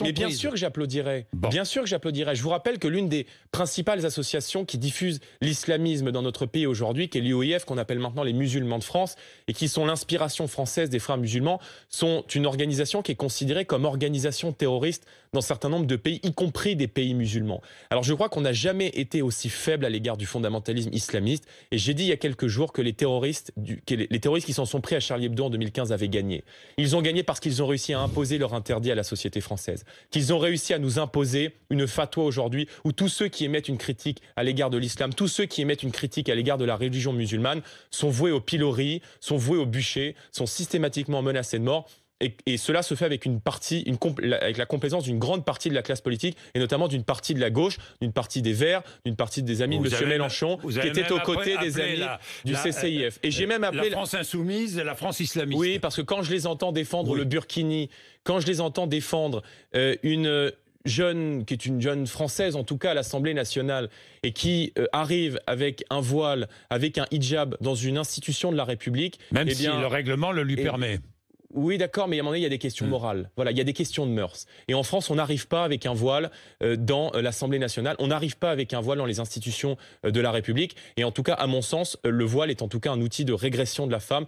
Mais bien sûr que j'applaudirais. Bien sûr que j'applaudirais. Je vous rappelle que l'une des principales associations qui diffusent l'islamisme dans notre pays aujourd'hui, qui est l'UOIF, qu'on appelle maintenant les musulmans de France, et qui sont l'inspiration française des frères musulmans, sont une organisation qui est considérée comme organisation terroriste dans un certain nombre de pays, y compris des pays musulmans. Alors je crois qu'on n'a jamais été aussi faible à l'égard du fondamentalisme islamiste. Et j'ai dit il y a quelques jours que les terroristes, que les terroristes qui s'en sont pris à Charlie Hebdo en 2015 avaient gagné. Ils ont gagné parce qu'ils ont réussi à imposer leur interdit à la société française qu'ils ont réussi à nous imposer une fatwa aujourd'hui où tous ceux qui émettent une critique à l'égard de l'islam, tous ceux qui émettent une critique à l'égard de la religion musulmane sont voués au pilori, sont voués au bûcher, sont systématiquement menacés de mort. Et, cela se fait avec une partie, une avec la complaisance d'une grande partie de la classe politique, et notamment d'une partie de la gauche, d'une partie des Verts, d'une partie des amis de M. Mélenchon, qui étaient aux côtés des amis du CCIF. Et j'ai même appelé la France insoumise et la France islamiste. Oui, parce que quand je les entends défendre le Burkini, quand je les entends défendre euh, une jeune, qui est une jeune française en tout cas à l'Assemblée nationale, et qui euh, arrive avec un voile, avec un hijab dans une institution de la République. Même eh si le règlement le lui permet. Oui, d'accord, mais à un moment donné, il y a des questions mm. morales. Voilà, il y a des questions de mœurs. Et en France, on n'arrive pas avec un voile euh, dans euh, l'Assemblée nationale, on n'arrive pas avec un voile dans les institutions euh, de la République. Et en tout cas, à mon sens, le voile est en tout cas un outil de régression de la femme